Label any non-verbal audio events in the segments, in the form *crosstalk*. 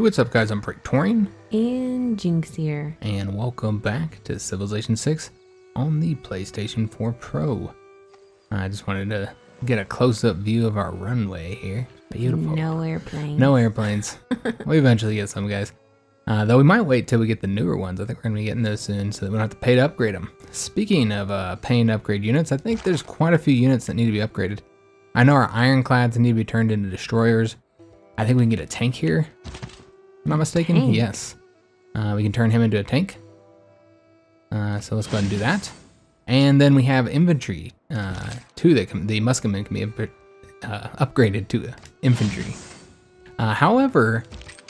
Hey, what's up, guys? I'm Praetorian, And Jynx here. and welcome back to Civilization 6 on the PlayStation 4 Pro. I just wanted to get a close-up view of our runway here. Beautiful. No airplane. No airplanes. *laughs* we eventually get some, guys. Uh, though we might wait till we get the newer ones. I think we're going to be getting those soon so that we don't have to pay to upgrade them. Speaking of uh, paying to upgrade units, I think there's quite a few units that need to be upgraded. I know our ironclads need to be turned into destroyers. I think we can get a tank here. Am I not mistaken? Tank? Yes. Uh, we can turn him into a tank. Uh, so let's go ahead and do that. And then we have infantry. Uh, two that can, the musketmen can be uh, upgraded to infantry. Uh, however,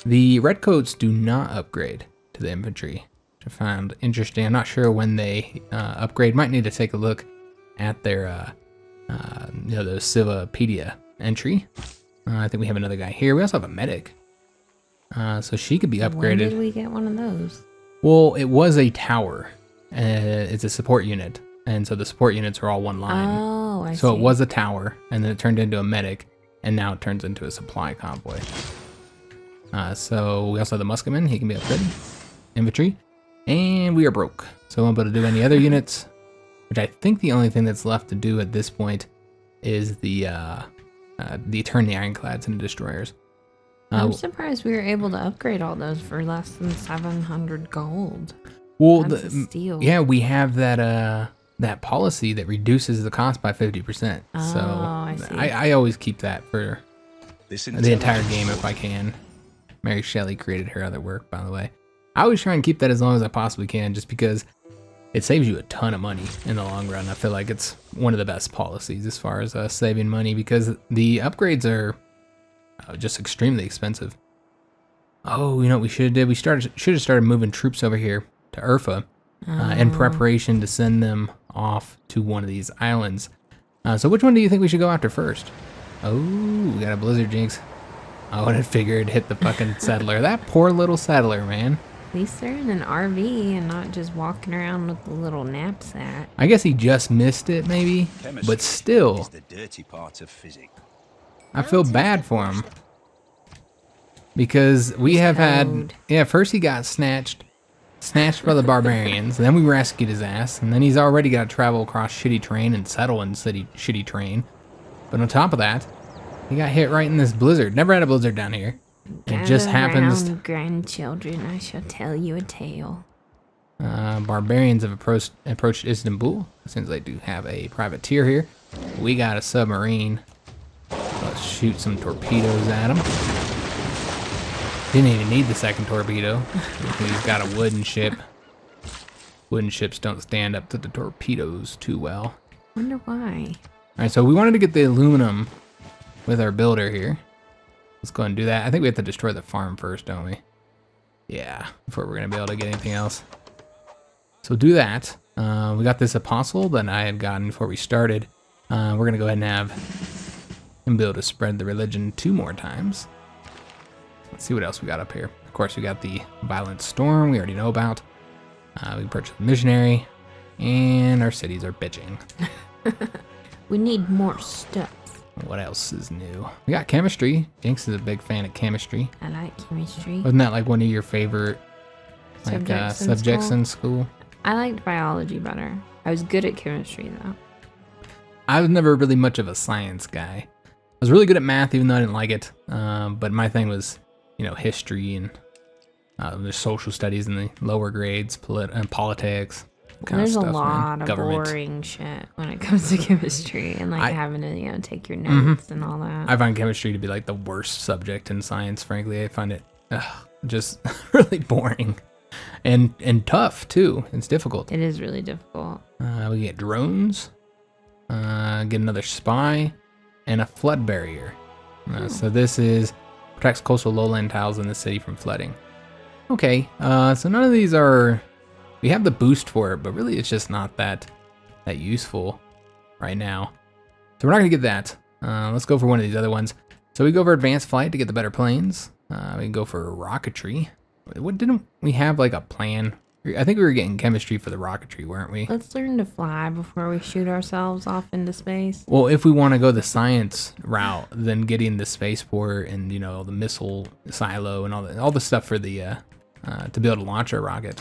the redcoats do not upgrade to the infantry, which I found interesting. I'm not sure when they uh, upgrade. Might need to take a look at their, uh, uh, you know, the Civipedia entry. Uh, I think we have another guy here. We also have a medic. Uh, so she could be upgraded. When did we get one of those? Well, it was a tower. Uh, it's a support unit. And so the support units are all one line. Oh, I see. so see. it was a tower, and then it turned into a medic, and now it turns into a supply convoy. Uh, so we also have the musketman. He can be upgraded. Infantry. And we are broke. So we won't be able to do any other *laughs* units. Which I think the only thing that's left to do at this point is the uh, uh, the turn the ironclads into destroyers. Uh, I'm surprised we were able to upgrade all those for less than 700 gold. well, That's a the, steal. yeah, we have that uh, that policy that reduces the cost by 50%. Oh, so I see. I, I always keep that for This the entire game if I can. Mary Shelley created her other work, by the way. I always try and keep that as long as I possibly can, just because it saves you a ton of money in the long run. I feel like it's one of the best policies as far as uh, saving money because the upgrades are uh, just extremely expensive. Oh, you know what we should have did? We started should have started moving troops over here to Urfa uh, in preparation to send them off to one of these islands. Uh, so which one do you think we should go after first? Oh, we got a blizzard Jynx. I would have figured hit the fucking *laughs* settler. That poor little settler, man. At least they're in an RV and not just walking around with a little knapsack. I guess he just missed it, maybe. But still, I feel bad for him. Because we have had, yeah, first he got snatched, snatched by the barbarians, then we rescued his ass, and then he's already got to travel across shitty terrain and settle in city shitty terrain. But on top of that, he got hit right in this blizzard. Never had a blizzard down here. It just Gather happens. round, grandchildren, I shall tell you a tale. Uh, barbarians have approached approached Istanbul since they do have a privateer here. We got a submarine. Let's shoot some torpedoes at him. Didn't even need the second torpedo. He's got a wooden ship. Wooden ships don't stand up to the torpedoes too well. Wonder why. All right, so we wanted to get the aluminum with our builder here. Let's go ahead and do that. I think we have to destroy the farm first, don't we? Yeah, before we're gonna be able to get anything else. So do that. Uh, we got this apostle that I had gotten before we started. Uh, we're gonna go ahead and have him be able to spread the religion two more times. Let's see what else we got up here. Of course, we got the violent storm we already know about. Uh, we purchased the missionary, and our cities are bitching. *laughs* We need more stuff. What else is new? We got chemistry. Jynx is a big fan of chemistry. I like chemistry. Wasn't that like one of your favorite like uh, Subjects in subjects school? in school? I liked biology better. I was good at chemistry though. I was never really much of a science guy. I was really good at math, even though I didn't like it. Um, but my thing was, you know, history and uh, the social studies in the lower grades, polit- and politics. There's a stuff, man. lot of Government. boring shit when it comes to *laughs* chemistry and like I- Mm-hmm. having to, you know, take your notes and all that. I find chemistry to be like the worst subject in science. Frankly, I find it ugh, just *laughs* really boring and and tough too. It's difficult. it is really difficult. Uh, we get drones, uh, get another spy, and a flood barrier. Uh, so this is protects coastal lowland tiles in the city from flooding. Okay, uh, so none of these are. We have the boost for it, but really it's just not that that useful right now. So we're not gonna get that. Uh, let's go for one of these other ones. So we go for advanced flight to get the better planes. Uh, we can go for rocketry. What didn't we have like a plan I think we were getting chemistry for the rocketry, weren't we? Let's learn to fly before we shoot ourselves off into space. Well, if we want to go the science route, then getting the spaceport and you know the missile silo and all the all the stuff for the uh, uh, to be able to launch our rocket,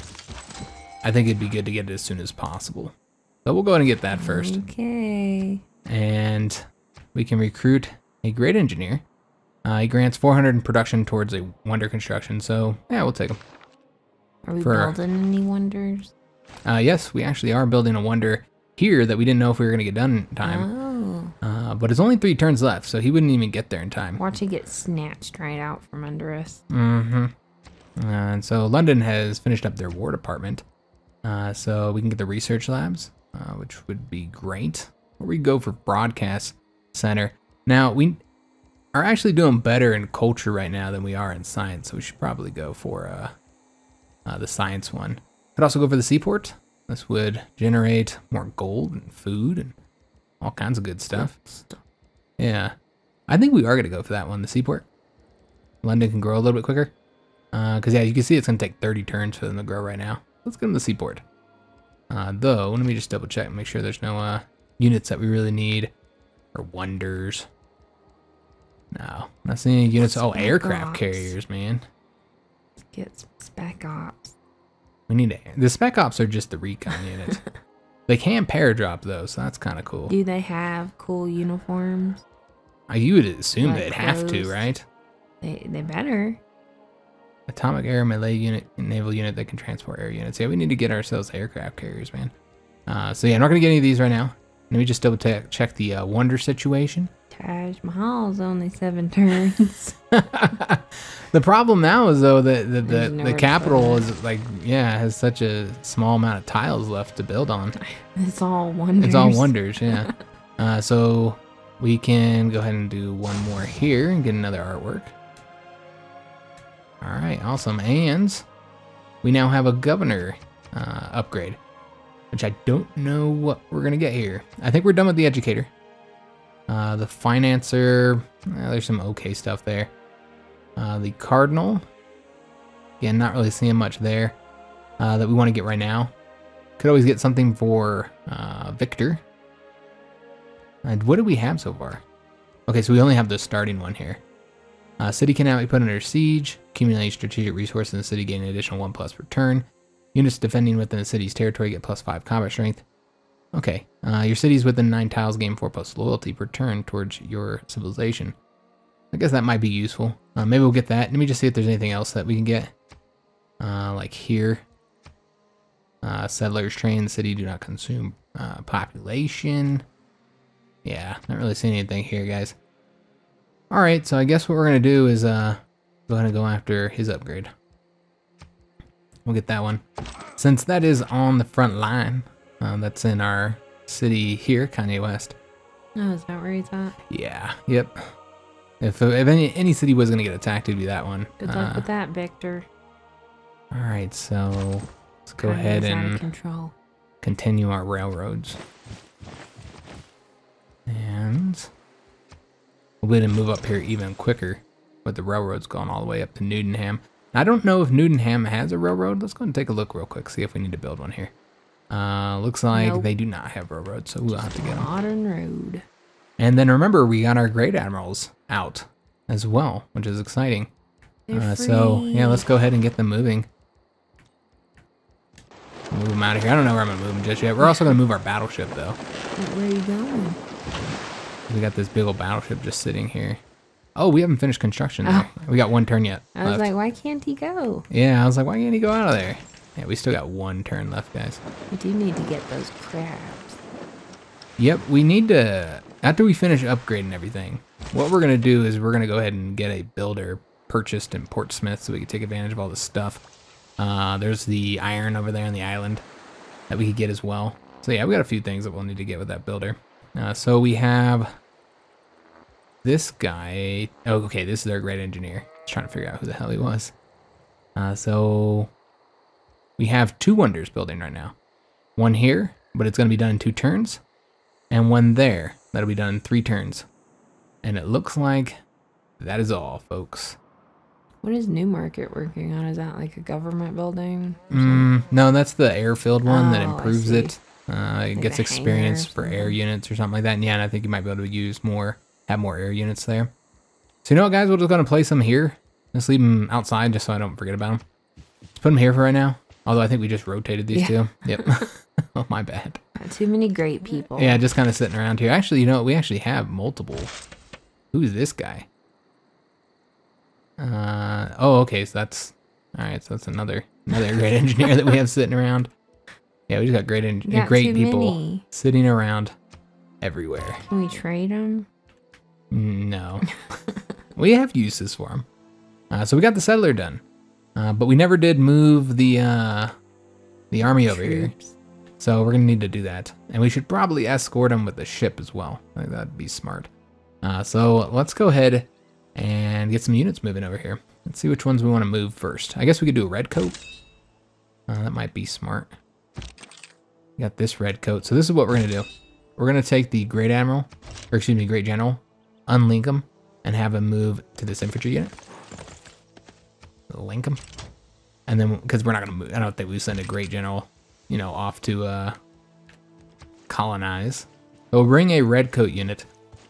I think it'd be good to get it as soon as possible. So we'll go ahead and get that first, Okay. and we can recruit a great engineer. Uh, he grants 400 in production towards a wonder construction. So yeah, we'll take him. Are we For- building any wonders? Uh, yes, we actually are building a wonder here that we didn't know if we were gonna get done in time. Oh. Uh, but it's only three turns left, so he wouldn't even get there in time. Watch it get snatched right out from under us. Mm-hmm. and so London has finished up their war department. Uh, so we can get the research labs, uh, which would be great. Or we go for broadcast center. Now we are actually doing better in culture right now than we are in science, so we should probably go for uh, uh, the science one. Could also go for the seaport. This would generate more gold and food and all kinds of good stuff. Yeah. I think we are going to go for that one, the seaport. London can grow a little bit quicker. Because, yeah, you can see it's going to take 30 turns for them to grow right now. Let's get them the seaport. Uh, though, let me just double check and make sure there's no uh, units that we really need. Or wonders. No, not seeing any units. Oh, aircraft carriers, man. Let's get some spec ops. We need to, the spec ops are just the recon units. *laughs* they can paradrop though, so that's kind of cool. Do they have cool uniforms? Uh, you would assume Like they'd have to, right? They they better. Atomic air melee unit, naval unit that can transport air units. Yeah, we need to get ourselves aircraft carriers, man. Uh, so yeah, I'm not gonna get any of these right now. Let me just double check the uh, wonder situation. Taj Mahal's only seven turns. *laughs* the problem now is though that the the, There's the capital is like yeah has such a small amount of tiles left to build on. *laughs* it's all wonders. It's all wonders, yeah. *laughs* uh, so we can go ahead and do one more here and get another artwork. All right, awesome. And we now have a governor uh, upgrade, which I don't know what we're gonna get here. I think we're done with the educator. Uh, the financer, uh, there's some okay stuff there. Uh, the cardinal, again, not really seeing much there uh, that we want to get right now. Could always get something for uh, Victor. And what do we have so far? Okay, so we only have the starting one here. Uh, city can now be put under siege. Accumulate strategic resources in the city, gain an additional one plus per turn. Units defending within the city's territory get plus five combat strength. Okay, uh, your cities within nine tiles gain four plus loyalty per turn towards your civilization. I guess that might be useful. Uh, maybe we'll get that. Let me just see if there's anything else that we can get. Uh, like here. Uh, settlers train the city do not consume uh, population. Yeah, not really seeing anything here, guys. All right, so I guess what we're gonna do is uh, go ahead and go after his upgrade. We'll get that one. Since that is on the front line, uh, that's in our city here, Kanye West. Oh, is that where he's at? Yeah, yep. If, if any, any city was gonna get attacked, it'd be that one. Good luck Uh, with that, Victor. All right, so let's go Kanye's ahead and control. continue our railroads. And we'll be able to move up here even quicker with the railroads going all the way up to Newdenham. I don't know if Newdenham has a railroad. Let's go and take a look real quick, see if we need to build one here. Uh, looks like Nope. they do not have railroads, so we'll have to get them. Modern road. And then remember, we got our great admirals out as well, which is exciting. Uh, so yeah, let's go ahead and get them moving. Move them out of here. I don't know where I'm gonna move them just yet. We're also gonna move our battleship though. Where are you going? We got this big old battleship just sitting here. Oh, we haven't finished construction though. We got one turn yet. I was left. like, why can't he go? yeah, I was like, why can't he go out of there? Yeah, we still got one turn left, guys. We do need to get those crabs. Yep, we need to after we finish upgrading everything. What we're gonna do is we're gonna go ahead and get a builder purchased in Portsmouth so we can take advantage of all this stuff. Uh, there's the iron over there on the island that we could get as well. So yeah, we got a few things that we'll need to get with that builder. Uh, so we have this guy. Oh, okay, this is our great engineer. Just trying to figure out who the hell he was. Uh, so we have two wonders building right now. One here, but it's going to be done in two turns, and one there that'll be done in three turns. And it looks like that is all, folks. What is Newmarket working on? Is that like a government building? Mm, no, that's the airfield one that Oh, improves it. Uh, it Like gets experience for air units or something like that. And yeah, and I think you might be able to use more, have more air units there. So you know what, guys? We're just gonna place them here. Just leave them outside, just so I don't forget about them. Let's put them here for right now. Although I think we just rotated these Yeah. two. *laughs* Yep. *laughs* oh my bad. Not too many great people. Yeah, just kind of sitting around here. Actually, you know what? We actually have multiple. Who's this guy? Uh oh, okay. So that's all right. So that's another another *laughs* great engineer that we have sitting around. Yeah, we just got great en- great people many. sitting around everywhere. Can we trade them? No, *laughs* we have uses for them. Uh, so we got the settler done, uh, but we never did move the uh, the army over here. So we're gonna need to do that, and we should probably escort them with the ship as well. I think that'd be smart. Uh, so let's go ahead and get some units moving over here. Let's see which ones we want to move first. I guess we could do a red coat. Uh, that might be smart. We got this red coat. So this is what we're gonna do. We're gonna take the Great Admiral, or excuse me, Great General, unlink him, and have him move to this infantry unit. Link him, and then because we're not gonna move, I don't think we send a Great General, you know, off to uh, colonize. We'll bring a red coat unit,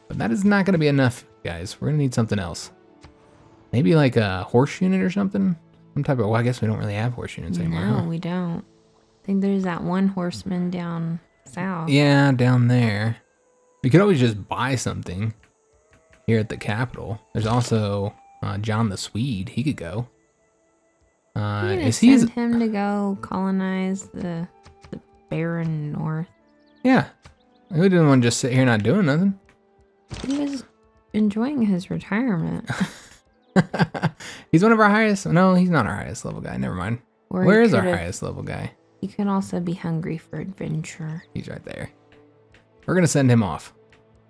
but that is not gonna be enough, guys. We're gonna need something else. Maybe like a horse unit or something. Some type of. Well, I guess we don't really have horse units anymore. No, huh? we don't. I think there's that one horseman down south. Yeah, down there. We could always just buy something here at the capital. There's also uh, John the Swede. He could go. Uh, is he? send him to go colonize the the barren north. Yeah. We didn't want to just sit here not doing nothing. He was enjoying his retirement. *laughs* he's one of our highest. No, he's not our highest level guy. Never mind. Or Where is our highest level guy? He could also be hungry for adventure. He's right there. We're gonna send him off.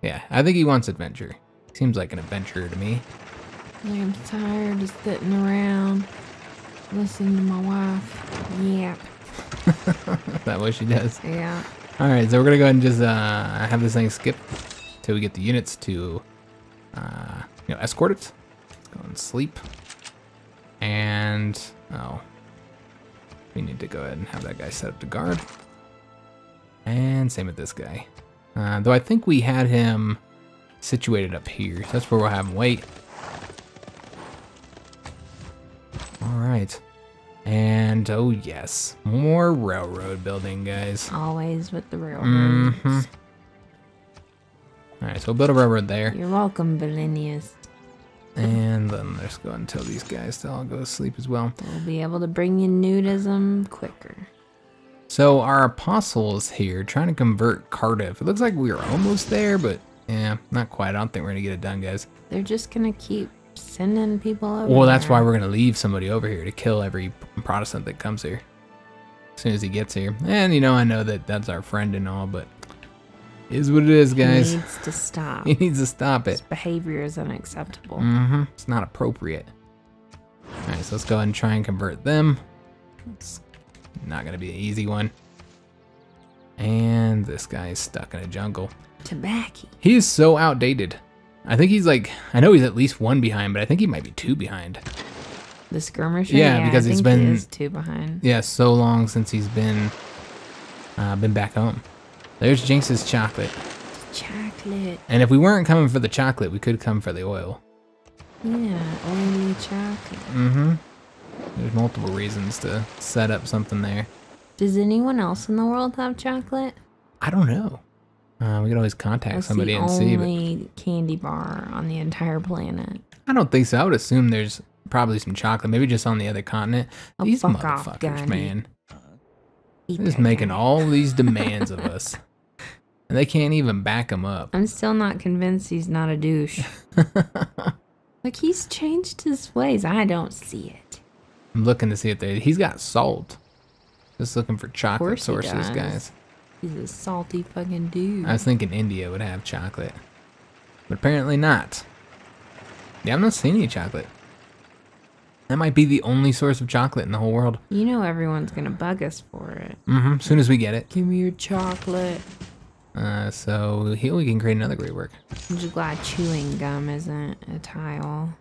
Yeah, I think he wants adventure. Seems like an adventure to me. I'm tired of sitting around listening to my wife. Yep. Is *laughs* that what she does? Yeah. All right, so we're gonna go ahead and just uh, have this thing skip till we get the units to, uh, you know, escort it. Let's go and sleep. And oh, we need to go ahead and have that guy set up to guard. And same with this guy. Uh, though I think we had him situated up here. So that's where we'll have him wait. All right. And oh yes, more railroad building, guys. Always with the railroads. Mhm. All right, so we'll build a railroad there, You're welcome, Valenius. and then let's go and tell these guys to all go to sleep as well. We'll be able to bring in nudism quicker. So our apostles here trying to convert Cardiff. It looks like we are almost there, but yeah, not quite. I don't think we're gonna get it done, guys. They're just gonna keep sending people over. Well, that's there. why we're gonna leave somebody over here to kill every Protestant that comes here as soon as he gets here. And you know, I know that that's our friend and all, but is what it is, guys. He needs to stop. *laughs* He needs to stop it. His behavior is unacceptable. Mm-hmm. It's not appropriate. All right, so let's go ahead and try and convert them. It's not gonna be an easy one. And this guy is stuck in a jungle. Tobacco. He is so outdated. I think he's like, I know he's at least one behind, but I think he might be two behind. The skirmisher. Yeah, because I he's been- he two behind. Yeah, so long since he's been uh, been back home. There's Jynx's chocolate. Chocolate. And if we weren't coming for the chocolate, we could come for the oil. Yeah, oily chocolate. Mm-hmm. There's multiple reasons to set up something there. Does anyone else in the world have chocolate? I don't know. Uh, we could always contact That's somebody and see, but only candy bar on the entire planet. I don't think so. I would assume there's probably some chocolate, maybe just on the other continent. Oh, These fuck off, motherfuckers, Gandhi. man. Eat just making guy. all these *laughs* demands of us. And they can't even back them up. I'm still not convinced he's not a douche. *laughs* like he's changed his ways. I don't see it. I'm looking to see if they. He's got salt. Just looking for chocolate sources, guys. He's a salty fucking dude. I was thinking India would have chocolate, but apparently not. Yeah, I'm not seeing any chocolate. That might be the only source of chocolate in the whole world. you know everyone's gonna bug us for it. Mm-hmm. As soon as we get it. Give me your chocolate. Uh, so here we can create another great work. I'm just glad chewing gum isn't a tile.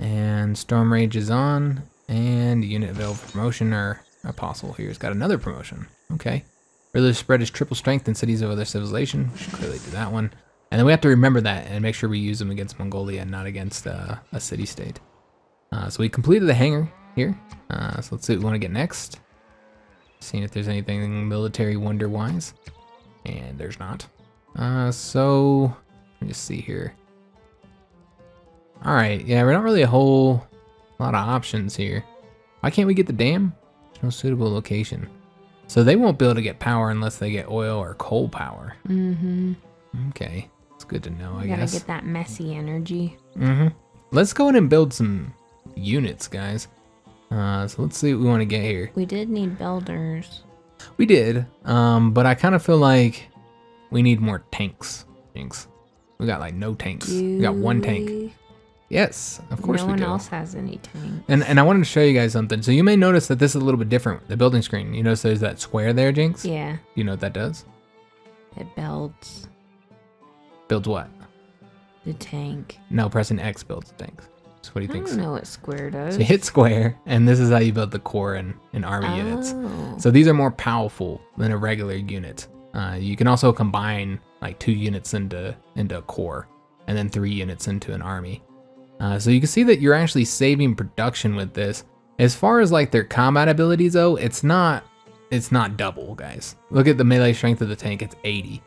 And Storm Rage is on. And Unit available promotion. Our Apostle here's got another promotion. Okay. Really spread his triple strength in cities of other civilization. We should clearly do that one. And then we have to remember that and make sure we use them against Mongolia and not against uh, a city state. Uh, so we completed the hangar here. Uh, so let's see what we want to get next. Seeing if there's anything military wonder wise. And there's not. Uh, so let me just see here. All right, yeah, we're not really a whole lot of options here. Why can't we get the dam? There's no suitable location. So they won't be able to get power unless they get oil or coal power. Mm-hmm. Okay, it's good to know, I You gotta guess. get that messy energy. Mm-hmm. Let's go in and build some units, guys. Uh, so let's see what we want to get here. We did need builders. We did, um, but I kind of feel like we need more tanks. Tanks. We got like no tanks. we got one tank. Yes, of we? course no one else has any tank. And and I wanted to show you guys something. So you may notice that this is a little bit different. The building screen. You notice there's that square there, Jynx. Yeah, You know what that does? it builds Builds what? the tank. No, pressing X builds tanks. So what do you I think? don't know what square does. So you hit square, and this is how you build the corps and, and army units. Oh. So these are more powerful than a regular unit. Uh, you can also combine like two units into into a corps, and then three units into an army. Uh, so you can see that you're actually saving production with this. As far as like their combat abilities though, it's not it's not double, guys. Look at the melee strength of the tank; it's 80.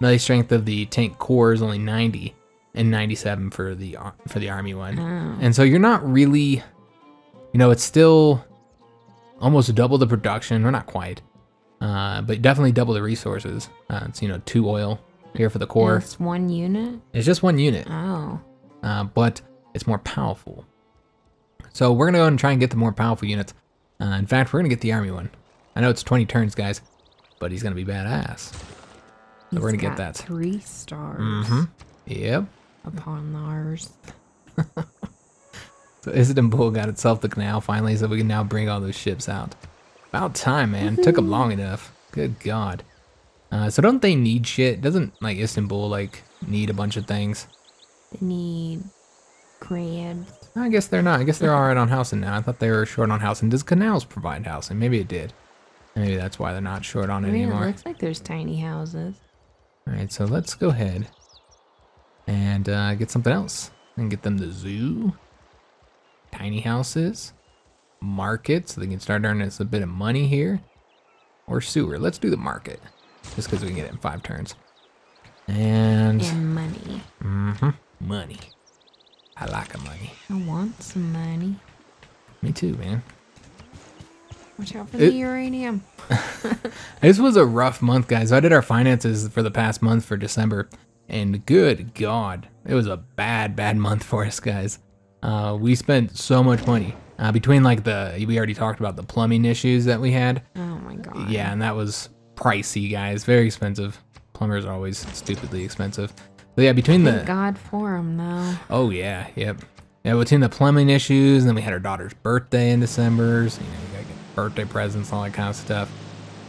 Melee strength of the tank corps is only 90, and 97 for the for the army one. Oh. And so you're not really, you know, it's still almost double the production, or not quite, uh, but definitely double the resources. Uh, it's, you know, two oil here for the corps. It's one unit. It's just one unit, Oh. uh, but it's more powerful. So we're going to go and try and get the more powerful units. Uh, in fact, we're going to get the army one. I know it's 20 turns, guys, but he's going to be badass. So we're to get that. Three stars Mm-hmm. Yep. upon ours. *laughs* So Istanbul got itself the canal finally, so we can now bring all those ships out. About time, man. Took them long enough. Good God. Uh, so don't they need shit? Doesn't like Istanbul like need a bunch of things? They need crabs. I guess they're not. I guess they're all right on housing now. I thought they were short on housing. Does canals provide housing? Maybe it did. Maybe that's why they're not short on it it anymore. looks like there's tiny houses. All right, so let's go ahead and uh, get something else and get them the zoo, tiny houses, market, so they can start earning us a bit of money here, or sewer. Let's do the market, just because we can get it in five turns. And And money. mhm, money. I like a money. I want some money. Me too, man. Watch out for It- the uranium. *laughs* This was a rough month, guys. I did our finances for the past month for December, and good God, it was a bad, bad month for us, guys. Uh, we spent so much money uh, between like the we already talked about the plumbing issues that we had. Oh my god. Yeah, and that was pricey, guys. Very expensive. Plumbers are always stupidly expensive. But yeah, between the God for them though. Oh yeah, yep. Yeah, between the plumbing issues, and then we had our daughter's birthday in December, so you know, you gotta get birthday presents, all that kind of stuff.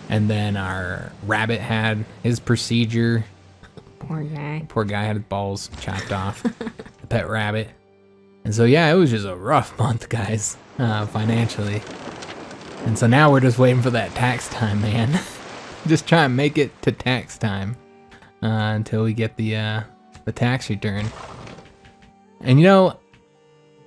And then our rabbit had his procedure. Poor guy. Poor guy had his balls chopped off. *laughs* the pet rabbit. And so yeah, it was just a rough month, guys, uh, financially. And so now we're just waiting for that tax time, man. *laughs* just try and make it to tax time uh, until we get the uh, the tax return. And you know,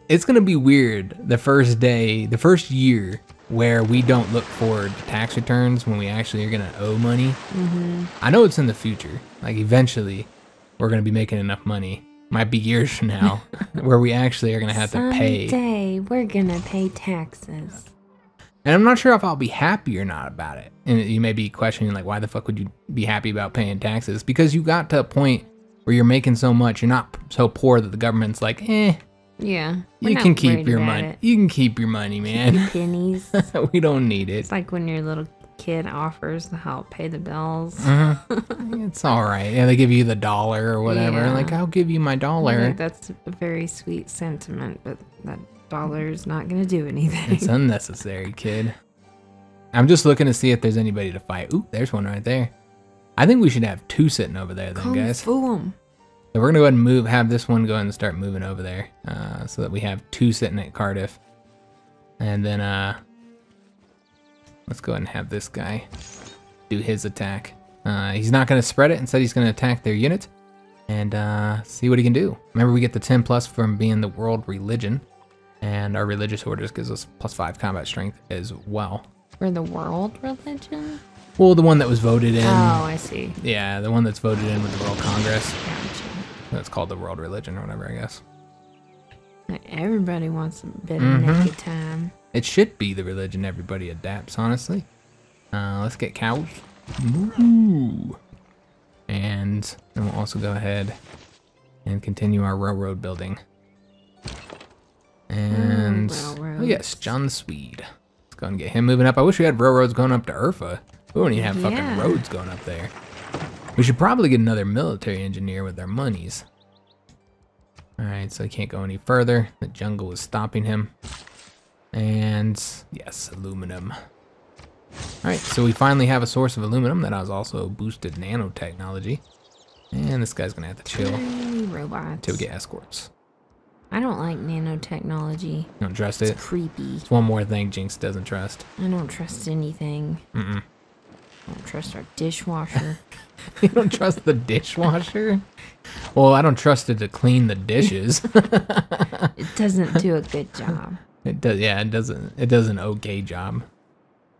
it's gonna be weird the first day, the first year where we don't look forward to tax returns when we actually are gonna owe money. Mm-hmm. I know it's in the future. Like eventually, we're gonna be making enough money. Might be years from now, *laughs* where we actually are gonna have to pay. Someday we're gonna pay taxes. And I'm not sure if I'll be happy or not about it. And you may be questioning, like, why the fuck would you be happy about paying taxes? Because you got to a point where you're making so much, you're not so poor that the government's like, eh, Yeah. you can keep your money. it. You can keep your money, man. *laughs* Pennies. *laughs* we don't need it. It's like when your little kid offers to help pay the bills. Mhm. *laughs* it's all right. Yeah, they give you the dollar or whatever. Yeah. Like, I'll give you my dollar. that's a very sweet sentiment, but that dollar is not gonna do anything. It's unnecessary, kid. I'm just looking to see if there's anybody to fight. Ooh, there's one right there. I think we should have two sitting over there then, Kung guys. 'em. So we're gonna go ahead and move, have this one go ahead and start moving over there, uh, so that we have two sitting at Cardiff, and then uh, let's go ahead and have this guy do his attack. Uh, he's not gonna spread it; instead, he's gonna attack their unit and uh, see what he can do. Remember, we get the 10 plus from being the world religion, and our religious orders gives us plus five combat strength as well. We're the world religion? Well, the one that was voted in. Oh, I see. Yeah, the one that's voted in with the World Congress. Gotcha. That's called the world religion or whatever, I guess. Everybody wants a bit of naked time. It should be the religion everybody adapts, honestly. Uh, let's get cows. Moo. And then we'll also go ahead and continue our railroad building. And oh yes. John Swede. Let's go and get him moving up. I wish we had railroads going up to Urfa. We don't even have fucking Yeah. roads going up there. We should probably get another military engineer with our monies. Alright, so he can't go any further. The jungle is stopping him. And yes, aluminum. Alright, so we finally have a source of aluminum that has also boosted nanotechnology. And this guy's gonna have to chill robots. until we get escorts. I don't like nanotechnology. You don't trust it? It's creepy. It's one more thing Jynx doesn't trust. I don't trust anything. Mm-mm. I don't trust our dishwasher. *laughs* You don't trust the dishwasher? Well, I don't trust it to clean the dishes. *laughs* it doesn't do a good job. It does, yeah. It doesn't. It does an okay job.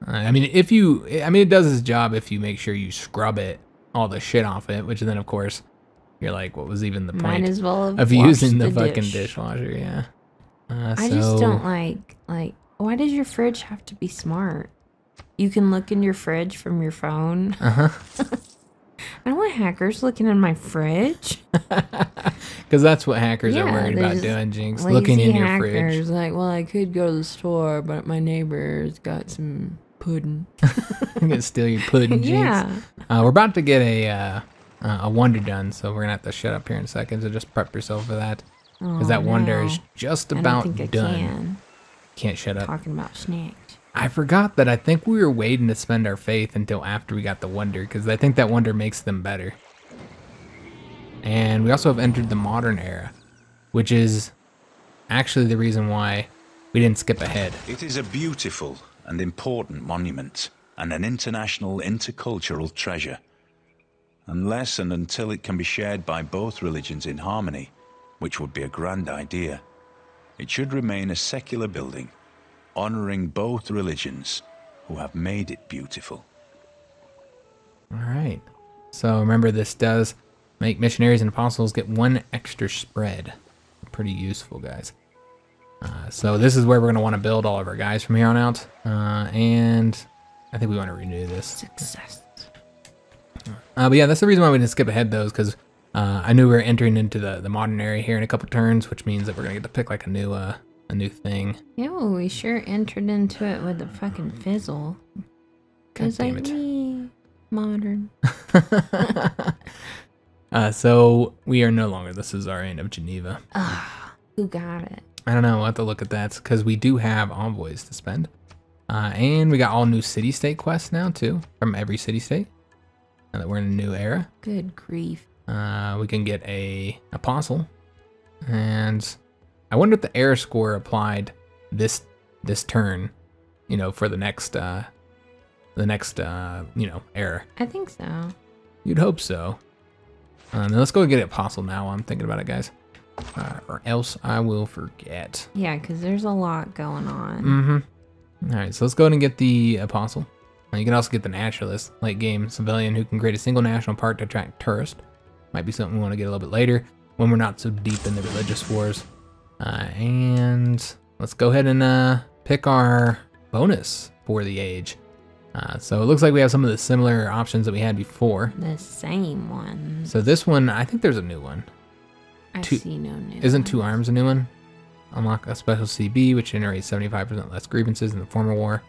I mean, if you, I mean, it does its job if you make sure you scrub it, all the shit off it. Which then, of course, you're like, what was even the Might point well of using the, the fucking dish. dishwasher? Yeah. Uh, I so, just don't like like why does your fridge have to be smart? You can look in your fridge from your phone. Uh huh. *laughs* I don't want hackers looking in my fridge. *laughs* Because that's what hackers are worried about doing, Jynx. Looking in your hackers, fridge. Like, well, I could go to the store, but my neighbor's got some pudding. *laughs* I'm gonna steal your pudding, Jynx. yeah. Uh, we're about to get a uh, uh, a wonder done, so we're gonna have to shut up here in a second. So just prep yourself for that, because Oh, that wonder is just about I done. can. Can't shut up. Talking about snacks. I forgot that I think we were waiting to spend our faith until after we got the wonder, because I think that wonder makes them better. And we also have entered the modern era, which is actually the reason why we didn't skip ahead. It is a beautiful and important monument and an international intercultural treasure. Unless and until it can be shared by both religions in harmony, which would be a grand idea, it should remain a secular building, honoring both religions who have made it beautiful. All right. So remember, this does make missionaries and apostles get one extra spread. Pretty useful, guys. Uh, so this is where we're going to want to build all of our guys from here on out. Uh, and I think we want to renew this. Success. Uh, but yeah, that's the reason why we didn't skip ahead those, because uh, I knew we were entering into the, the modern area here in a couple turns, which means that we're going to get to pick like a new uh, a new thing. Yeah, well, we sure entered into it with a fucking fizzle. It's damn like it. me, modern. *laughs* *laughs* uh, so we are no longer the suzerain of Geneva. Ah, who got it? I don't know. We'll have to look at that because we do have envoys to spend. Uh, and we got all new city state quests now, too, from every city state. Now that we're in a new era, Good grief. uh, we can get a apostle. And I wonder if the era score applied this this turn, you know, for the next uh, the next uh, you know era. I think so. You'd hope so. Now let's go get an apostle now. while I'm thinking about it, guys, uh, or else I will forget. Yeah, because there's a lot going on. Mm-hmm. All right, so let's go ahead and get the apostle. You can also get the naturalist, late game civilian who can create a single national park to attract tourists. Might be something we want to get a little bit later when we're not so deep in the religious wars. Uh, and let's go ahead and uh, pick our bonus for the age. Uh, so it looks like we have some of the similar options that we had before. The same ones. So this one, I think there's a new one. I two- see no new. Isn't two arms a new one? Unlock a special CB, which generates 75% less grievances in the former war,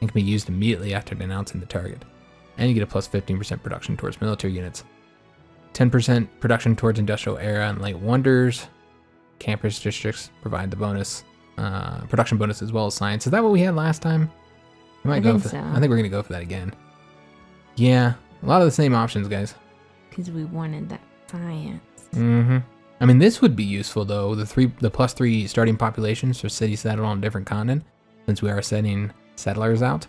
and can be used immediately after denouncing the target. And you get a plus 15% production towards military units, 10% production towards industrial era and light wonders. Campus districts provide the bonus, uh, production bonus as well as science. Is that what we had last time? We might I go think for. so. I think we're gonna go for that again. Yeah, a lot of the same options, guys. Because we wanted that science. Mm-hmm. I mean, this would be useful though. The three, the plus three starting populations for cities settled on a different continent, since we are sending settlers out.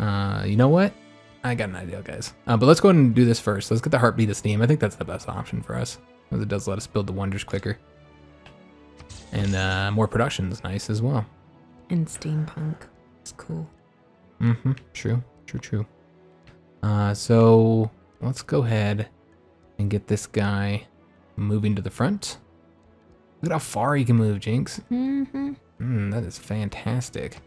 Uh, you know what? I got an idea, guys. Uh, but let's go ahead and do this first. Let's get the heartbeat of steam. I think that's the best option for us, because it does let us build the wonders quicker, and uh, more production is nice as well. And steampunk. It's cool. Mm-hmm. True. True. True. Uh, so let's go ahead and get this guy moving to the front. Look at how far he can move, Jynx. Mm-hmm. Mm, that is fantastic.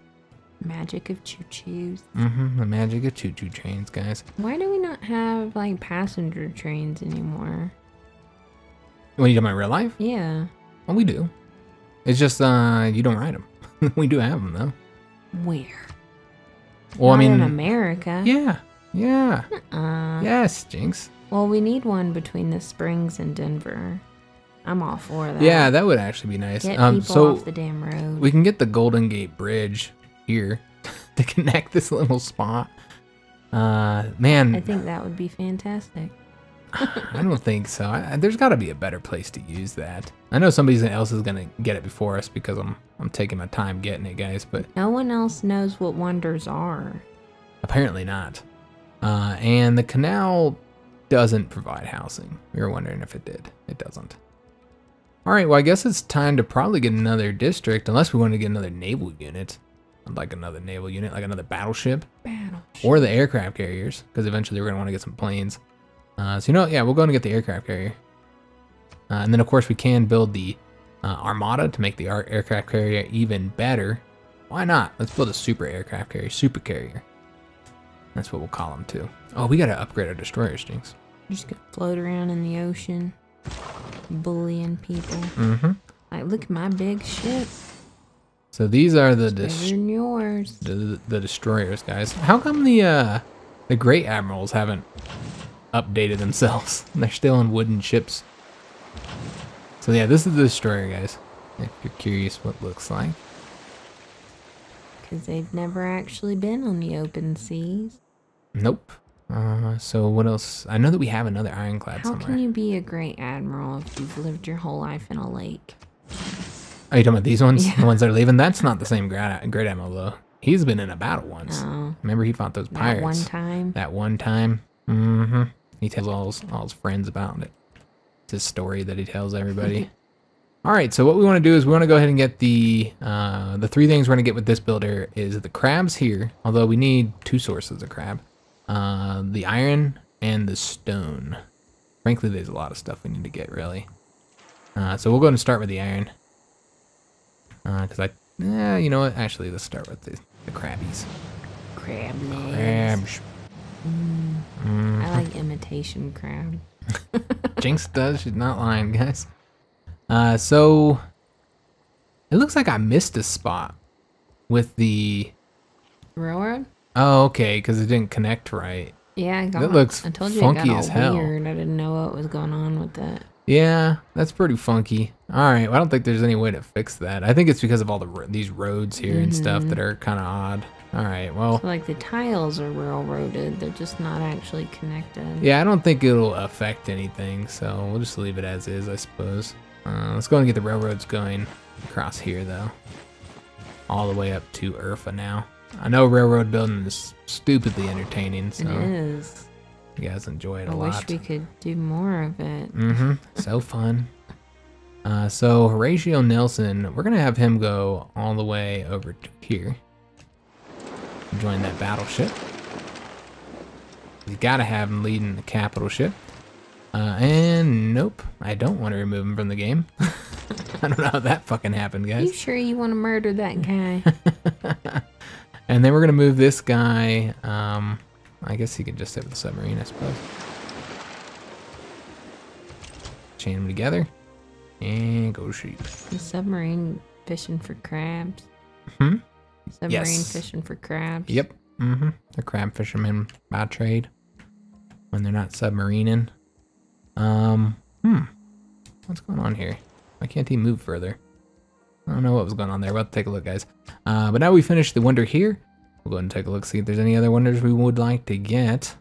Magic of choo-choos. Mm-hmm. The magic of choo-choo trains, guys. Why do we not have like passenger trains anymore? When you talking my real life? Yeah. Well, we do. It's just uh, you don't ride them. *laughs* we do have them though. Where? Well, Not I in mean, America. yeah, yeah, Uh, yes, Jynx. Well, we need one between the Springs and Denver. I'm all for that. Yeah, that would actually be nice. Get Um, people so off the damn road. we can get the Golden Gate Bridge here *laughs* to connect this little spot. Uh, man, I think that would be fantastic. I don't think so. I, there's got to be a better place to use that. I know somebody else is gonna get it before us because I'm I'm taking my time getting it, guys. But No one else knows what wonders are. apparently not. Uh, and the canal doesn't provide housing. We were wondering if it did. It doesn't. All right. Well, I guess it's time to probably get another district, unless we want to get another naval unit, I'd like another naval unit, like another battleship. Battle. or the aircraft carriers, because eventually we're gonna want to get some planes. Uh, so you know, yeah, we'll go and get the aircraft carrier, uh, and then of course we can build the uh, armada to make the aircraft carrier even better. Why not? Let's build a super aircraft carrier, super carrier. That's what we'll call them too. Oh, we gotta upgrade our destroyers, Jynx. Just gonna float around in the ocean, bullying people. Mm-hmm. Like, look at my big ship. So these are the dis- yours. the, the destroyers, guys. How come the uh, the great admirals haven't updated themselves? *laughs* They're still in wooden ships. So yeah, this is the destroyer, guys. If you're curious what it looks like. Because they've never actually been on the open seas. Nope. Uh, so what else? I know that we have another ironclad How somewhere. can you be a great admiral if you've lived your whole life in a lake? Are you talking about these ones? Yeah. *laughs* The ones that are leaving? That's not the same great, great admiral though. He's been in a battle once. No. Remember he fought those That pirates. one time. That one time. Mm-hmm. He tells all his, all his friends about it. It's his story that he tells everybody. *laughs* all right, so what we want to do is we want to go ahead and get the uh, the three things we're going to get with this builder is the crabs here, although we need two sources of crab. Uh, the iron and the stone. Frankly, there's a lot of stuff we need to get, really. Uh, so we'll go ahead and start with the iron. Because I, yeah, you know what? Actually, let's start with the, the crabbies. Crab legs. Crabs. Mm. I like imitation crab. *laughs* Jynx does. She's not lying, guys. Uh, so it looks like I missed a spot with the. Railroad? Oh, okay, because it didn't connect right. Yeah, I got That looks I told you funky it got all as hell. weird. I didn't know what was going on with it. Yeah, that's pretty funky. All right, well, I don't think there's any way to fix that. I think it's because of all the these roads here and stuff that are kind of odd. All right, well, So like the tiles are railroaded, they're just not actually connected. yeah, I don't think it'll affect anything, so we'll just leave it as is, I suppose. Uh, let's go and get the railroads going across here, though. All the way up to Urfa now. I know railroad building is stupidly entertaining, so It is. you guys enjoy it a I lot. I wish we could do more of it. Mm-hmm. so *laughs* fun. Uh, so Horatio Nelson, we're gonna have him go all the way over to here. Join that battleship. You gotta have him leading the capital ship. Uh, and nope, I don't want to remove him from the game. *laughs* I don't know how that fucking happened, guys. Are You sure you want to murder that guy? *laughs* And then we're gonna move this guy. Um, I guess he could just stay with the submarine, I suppose. Chain them together, and go sheep. the submarine fishing for crabs. Hmm. Submarine Yes. fishing for crabs. Yep. Mm-hmm. The crab fishermen by trade when they're not submarining. Um. Hmm. What's going on here? Why can't he move further? I don't know what was going on there. We'll have to take a look, guys. Uh, but now we finished the wonder here. We'll go ahead and take a look, see if there's any other wonders we would like to get.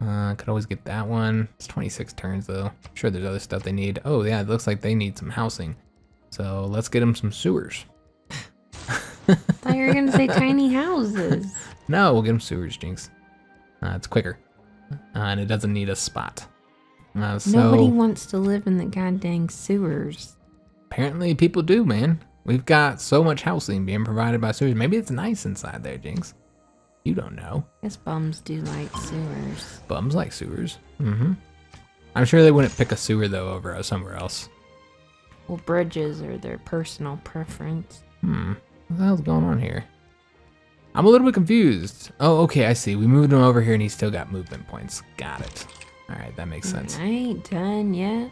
Uh, could always get that one. It's 26 turns though. I'm sure there's other stuff they need. Oh yeah, it looks like they need some housing. So let's get them some sewers. *laughs* thought you were gonna say tiny houses. No, we'll get them sewers, Jynx. Uh, it's quicker. Uh, and it doesn't need a spot. Uh, so Nobody wants to live in the goddamn sewers. apparently people do, man. We've got so much housing being provided by sewers. Maybe it's nice inside there, Jynx. You don't know. guess bums do like sewers. Bums like sewers. Mm-hmm. I'm sure they wouldn't pick a sewer though over somewhere else. Well, bridges are their personal preference. Hmm. What the hell's going on here? I'm a little bit confused. Oh, okay, I see. We moved him over here and he still got movement points. Got it. All right, that makes sense. I ain't done yet.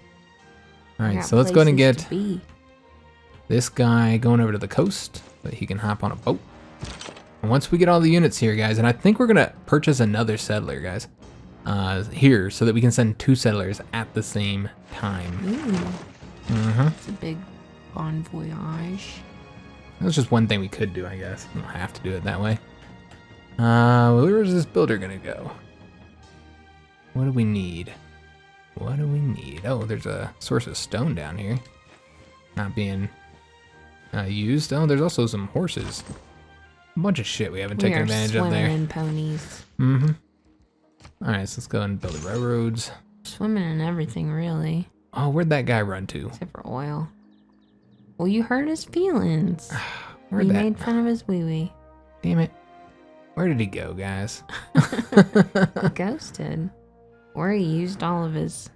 All right, so let's go ahead and get this guy going over to the coast so that he can hop on a boat. And once we get all the units here, guys, and I think we're gonna purchase another settler, guys, uh, here so that we can send two settlers at the same time. Ooh, Mm-hmm. it's a big bon voyage. That's just one thing we could do, I guess. We don't have to do it that way. Uh, where is this builder gonna go? What do we need? What do we need? Oh, there's a source of stone down here. Not being uh, used. Oh, there's also some horses. A bunch of shit we haven't we taken advantage of swimming there. in ponies. Mm-hmm. Alright, so let's go and build the railroads. Swimming in everything, really, Oh, where'd that guy run to? except for oil. Well, you hurt his feelings. *sighs* You that? made fun of his wee wee. Damn it. Where did he go, guys? *laughs* He ghosted. Or he used all of his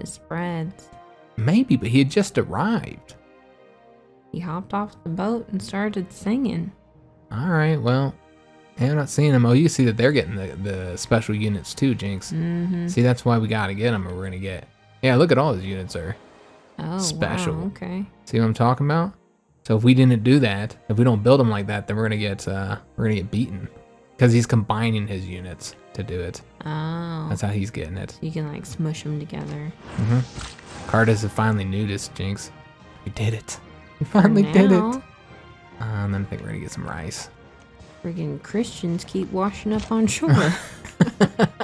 his spreads. Maybe, but he had just arrived. He hopped off the boat and started singing. All right, well, I'm not seeing them. Oh, you see that they're getting the, the special units too, Jynx. Mm-hmm. See, that's why we gotta get them, or we're gonna get. Yeah, look at all his units are. Oh, Special. Wow, okay. See what I'm talking about? So if we didn't do that, if we don't build them like that, then we're gonna get uh we're gonna get beaten because he's combining his units to do it. Oh. That's how he's getting it. you can like smush them together. Mm-hmm. Cardis has finally knew this, Jynx. We did it. We finally did it. Uh, and then I think we're gonna get some rice. Friggin' Christians keep washing up on shore. *laughs* *laughs*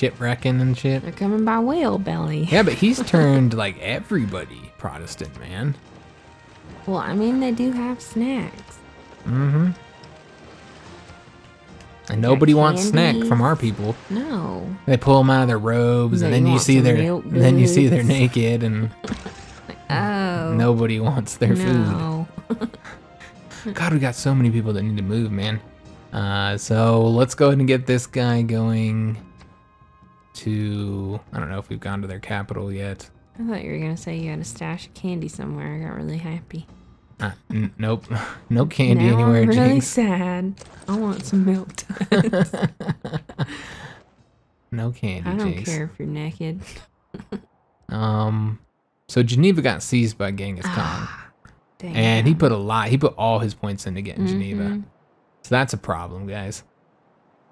Shipwrecking and shit. They're coming by whale belly. Yeah, but he's *laughs* turned like everybody Protestant, man. Well, I mean, they do have snacks. Mm-hmm. And nobody wants snack from our people. No. They pull them out of their robes, and then you see their, and then you see they're naked, and Oh. nobody wants their no. food. *laughs* God, we got so many people that need to move, man. Uh, so let's go ahead and get this guy going to. I don't know if we've gone to their capital yet. I thought you were gonna say you had a stash of candy somewhere. I got really happy. Uh, nope, *laughs* no candy now anywhere, I'm really Jynx. *laughs* sad. I want some milk. duds. *laughs* No candy, I don't Jynx. care if you're naked. Um, so Geneva got seized by Genghis Khan, Ah, Dang and he put a lot. He put all his points into getting Geneva. Mhm. So that's a problem, guys.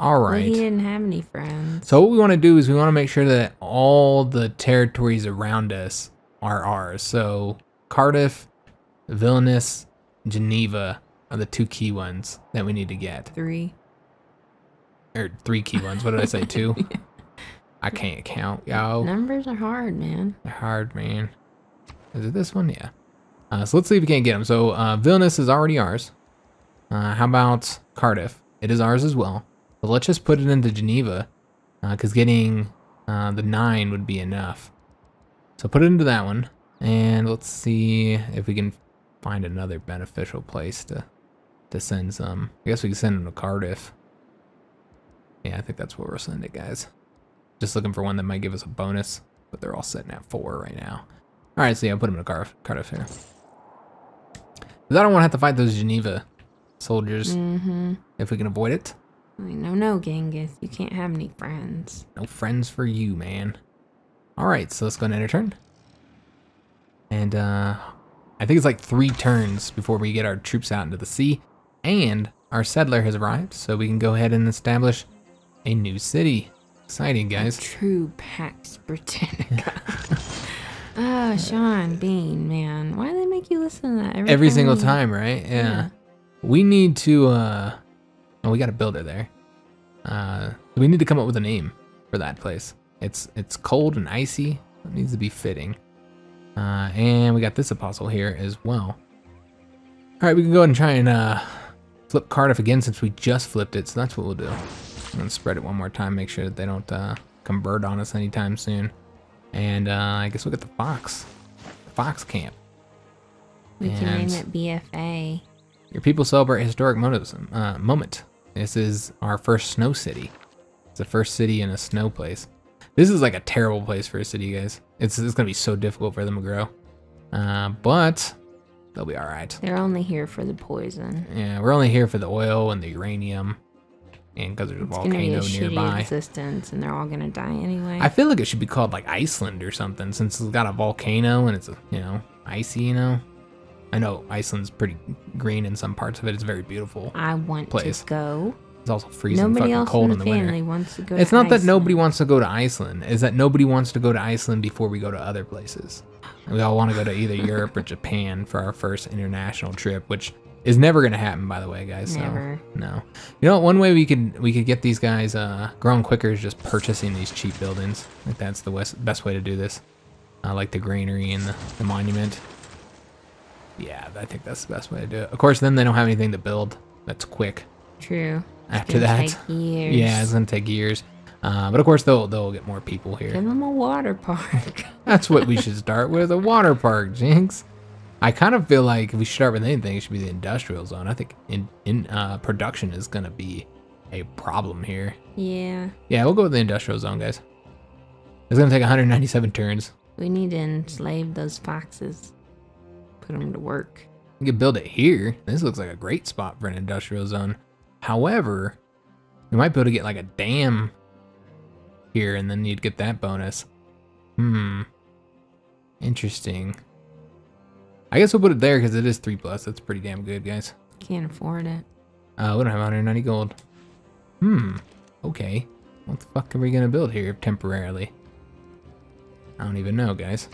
All Well, he didn't have any friends. So what we want to do is we want to make sure that all the territories around us are ours. So Cardiff, Vilnius, Geneva are the two key ones that we need to get. Three. Or three key ones. What did I say? *laughs* Two? I can't count, y'all. Numbers are hard, man. They're hard, man. Is it this one? Yeah. Uh, so let's see if we can't get them. So uh, Vilnius is already ours. Uh, how about Cardiff? It is ours as well. But let's just put it into Geneva, because getting uh, the nine would be enough. So put it into that one, and let's see if we can find another beneficial place to to send some. I guess we can send them to Cardiff. Yeah, I think that's where we'll send it, guys. Just looking for one that might give us a bonus, but they're all sitting at four right now. All right, so yeah, I'll put them in a Cardiff, Cardiff here. 'Cause I don't want to have to fight those Geneva soldiers Mm-hmm. if we can avoid it. No, no, Genghis. You can't have any friends. No friends for you, man. All right, so let's go our turn. And uh, I think it's like three turns before we get our troops out into the sea. And our settler has arrived, so we can go ahead and establish a new city. Exciting, guys. True Pax Britannica. *laughs* oh, Sean Bean, man. Why do they make you listen to that every, Every single you- time, right? Yeah. Yeah. We need to, uh, oh, we got a builder there. Uh, we need to come up with a name. for that place. It's it's cold and icy. It needs to be fitting. Uh, and we got this apostle here as well. All right, we can go ahead and try and uh, flip Cardiff again since we just flipped it. So that's what we'll do. I'm gonna spread it one more time, make sure that they don't uh, convert on us anytime soon. And uh, I guess we'll get the Fox, the Fox Camp. We can name it BFA. Your people celebrate a historic uh, moment. This is our first snow city. It's the first city in a snow place. This is like a terrible place for a city, guys. It's, it's gonna be so difficult for them to grow. Uh, but they'll be all right. They're only here for the poison. Yeah, we're only here for the oil and the uranium, and because there's a It's gonna be a volcano shitty nearby. existence, and they're all gonna die anyway. I feel like it should be called like Iceland or something, since it's got a volcano and it's you know icy. You know, I know Iceland's pretty green in some parts of it. It's very beautiful. I want place. to go. It's also freezing Nobody fucking else cold in in the the family winter. wants to go. It's to not that nobody wants to go to Iceland. Is that nobody wants to go to Iceland before we go to other places. We all want to go to either *laughs* Europe or Japan for our first international trip, which is never going to happen, by the way, guys. So, Never. no. You know, what? one way we could we could get these guys uh, growing quicker is just purchasing these cheap buildings. I think that's the best way to do this. Uh, like the granary and the, the monument. Yeah, I think that's the best way to do it. Of course, then they don't have anything to build that's quick True. after that. take years. Yeah, it's gonna take years. Uh, but of course, they'll they'll get more people here. Give them a water park. *laughs* That's what we should start with a water park, Jynx. I kind of feel like if we start with anything, it should be the industrial zone. I think in in uh, production is gonna be a problem here. yeah. Yeah, we'll go with the industrial zone, guys. It's gonna take 197 turns. We need to enslave those foxes. Put them to work. We can build it here. This looks like a great spot for an industrial zone. However, we might be able to get like a dam here, and then you'd get that bonus. Hmm. Interesting. I guess we'll put it there because it is three plus. That's pretty damn good, guys. Can't afford it. Uh, we don't have 190 gold. Hmm. Okay. What the fuck are we gonna build here temporarily? I don't even know, guys.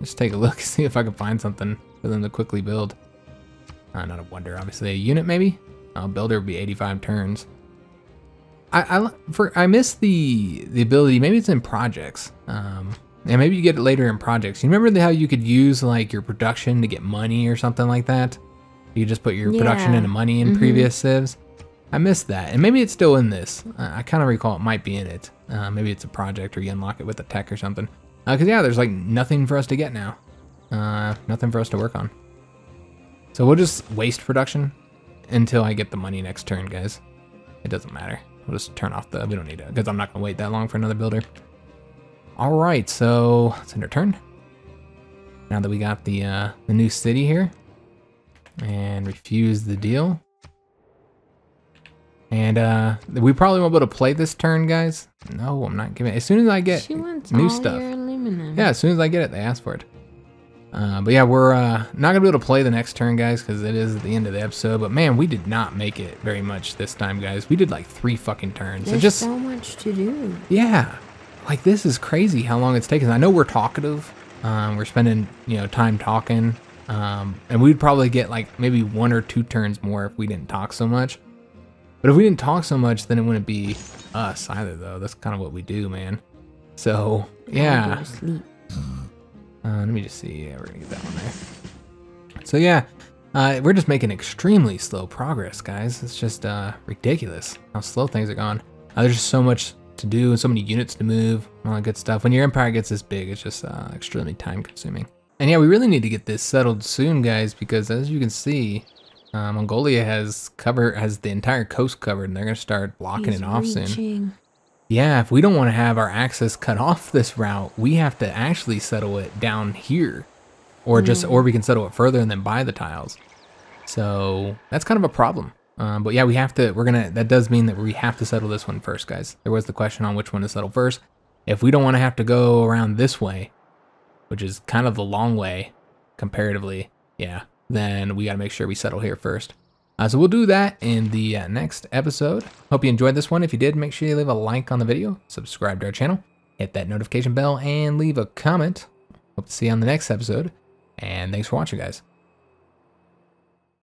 Just take a look, *laughs* see if I can find something for them to quickly build. Uh, not a wonder, obviously. A unit, maybe? Uh, builder would be 85 turns. I, I for I miss the the ability. Maybe it's in projects. Um, and maybe you get it later in projects. You remember the, how you could use like your production to get money or something like that? You just put your production into money in Mhm. previous civs. I missed that, and maybe it's still in this. Uh, I kind of recall it might be in it. Uh, maybe it's a project or you unlock it with a tech or something. Because yeah, there's like nothing for us to get now. Uh, nothing for us to work on. So we'll just waste production until I get the money next turn, guys. It doesn't matter. We'll just turn off the. We don't need it because I'm not gonna wait that long for another builder. All right, so it's end our turn. Now that we got the uh, the new city here, and refuse the deal. And uh, we probably won't be able to play this turn, guys. No, I'm not giving. As soon as I get new stuff. yeah, as soon as I get it, they ask for it. Uh, but yeah, we're uh, not gonna be able to play the next turn, guys, because it is the end of the episode. But man, we did not make it very much this time, guys. We did like three fucking turns. There's it just so much to do. yeah, like this is crazy how long it's taken. I know we're talkative. Um, we're spending you know time talking, um, and we'd probably get like maybe one or two turns more if we didn't talk so much. But if we didn't talk so much, then it wouldn't be us either, though. That's kind of what we do, man. So yeah. Uh, let me just see. Yeah, we're gonna get that one there. So yeah, uh, we're just making extremely slow progress, guys. It's just uh, ridiculous how slow things are going. Uh, there's just so much to do and so many units to move, all that good stuff. When your empire gets this big, it's just uh, extremely time consuming. And yeah, we really need to get this settled soon, guys, because as you can see, uh, Mongolia has cover has the entire coast covered, and they're gonna start blocking He's it off soon. Yeah, if we don't want to have our access cut *laughs* off this route, we have to actually settle it down here. Or just, or we can settle it further and then buy the tiles. So that's kind of a problem. Um, but yeah, we have to, we're going to, that does mean that we have to settle this one first, guys. There was the question on which one to settle first. If we don't want to have to go around this way, which is kind of the long way comparatively, yeah, then we got to make sure we settle here first. Uh, so we'll do that in the uh, next episode. Hope you enjoyed this one. If you did, make sure you leave a like on the video, subscribe to our channel, hit that notification bell, and leave a comment. Hope to see you on the next episode. And thanks for watching, guys.